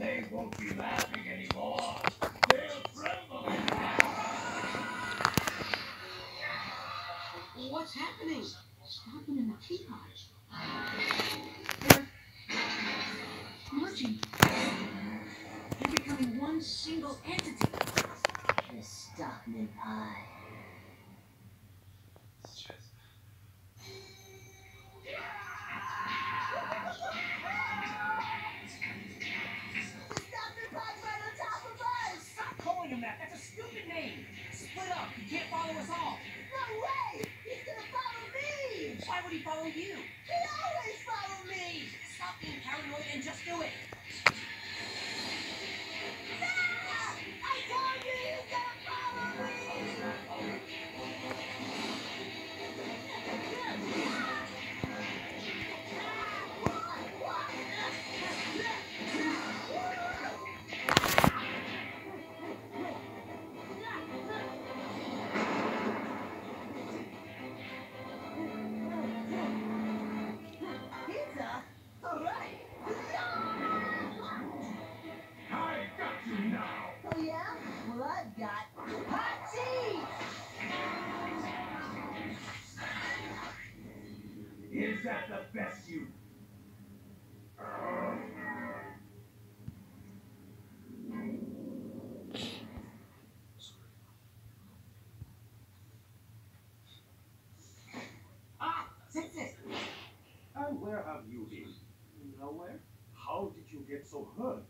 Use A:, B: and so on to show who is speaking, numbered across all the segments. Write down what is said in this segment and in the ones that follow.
A: They won't be laughing anymore. They'll tremble.
B: What's happening?
C: Stop them in the teapot.
B: They're merging. They're becoming one single entity.
C: The Stockman Eye.
D: Why would he follow you?
E: He always follow me!
D: Stop being paranoid and just do it.
E: Oh yeah? Well, I've got hot!
A: Is that the best you?
D: Ah.
F: And where have you been?
D: Nowhere.
F: How did you get so hurt?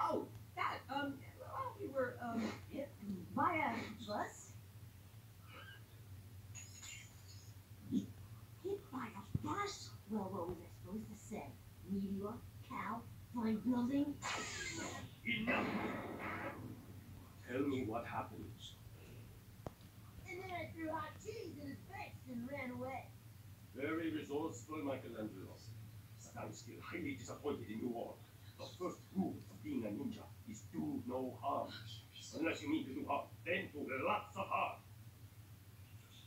D: Oh, that. Um, well, we were um hit by a bus.
C: Hit by a bus? Well, what was I supposed to say? Meteor? Cow? Flying building?
A: Enough.
F: Tell me what happened.
E: And then I threw hot cheese in his face and ran away.
F: Very resourceful, Michelangelo. But I'm still highly disappointed in you all. The first rule of being a ninja is do no harm. Unless you mean to do harm, then do lots of harm.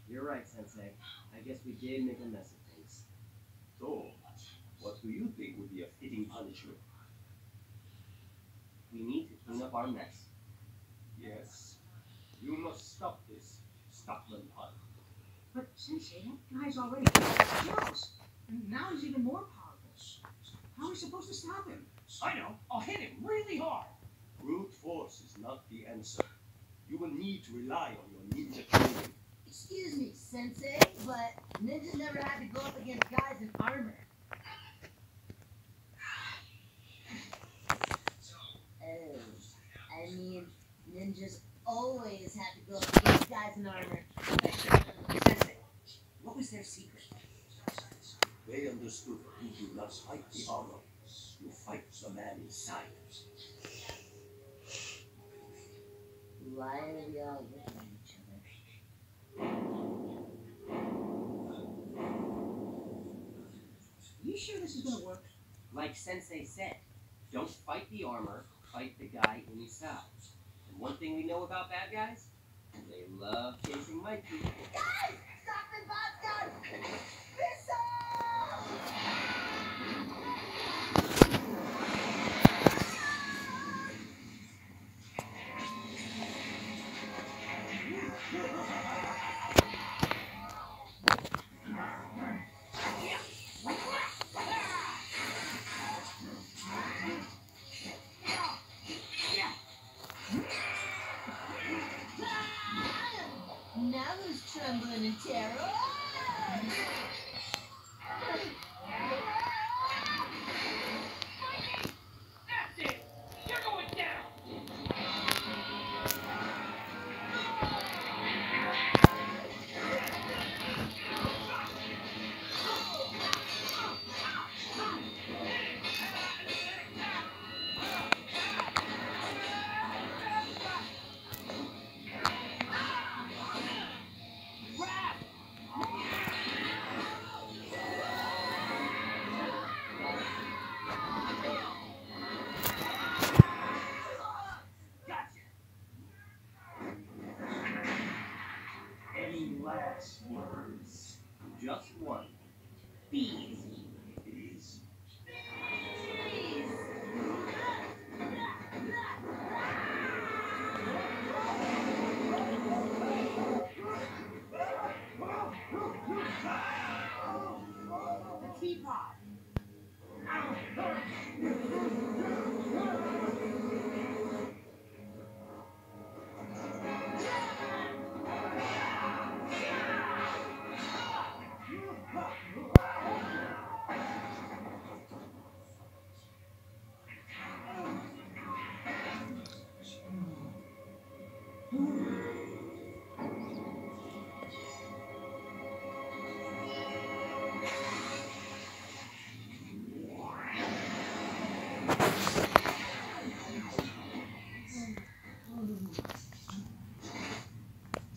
G: You're right, Sensei. I guess we did make a mess of things.
F: So, what do you think would be a fitting punishment?
G: We need to clean up our mess.
F: Yes, you must stop this Stockman hunt.
B: But Sensei, that guy's already jealous. And now he's even more powerful. How are we supposed to stop him?
D: I know. I'll hit him really hard.
F: Brute force is not the answer. You will need to rely on your ninja training.
E: Excuse me, Sensei, but ninjas never had to go up against guys in armor. Oh, I mean, ninjas always have to go up against guys in armor.
D: Sensei, what was their secret?
F: They understood you do not fight the armor. You fight the man inside.
C: Why are we all looking at each other?
B: Are you sure this is gonna work?
G: Like Sensei said, don't fight the armor, fight the guy inside. And one thing we know about bad guys, they love chasing Mikey.
E: Guys, stop and vodka! Missile! Trembling in terror?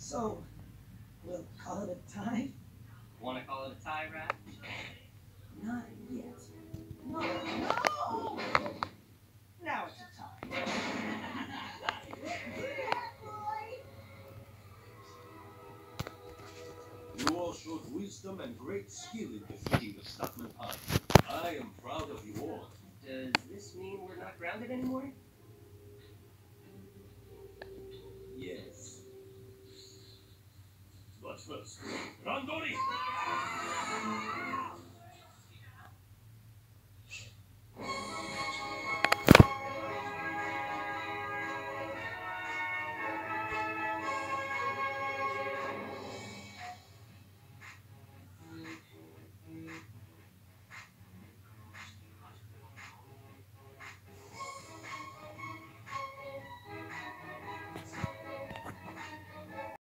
E: So
F: wisdom and great skill in defeating the Stockman Pod. I am proud of you all.
G: Does this mean we're not grounded anymore? Yes. But first, Randori!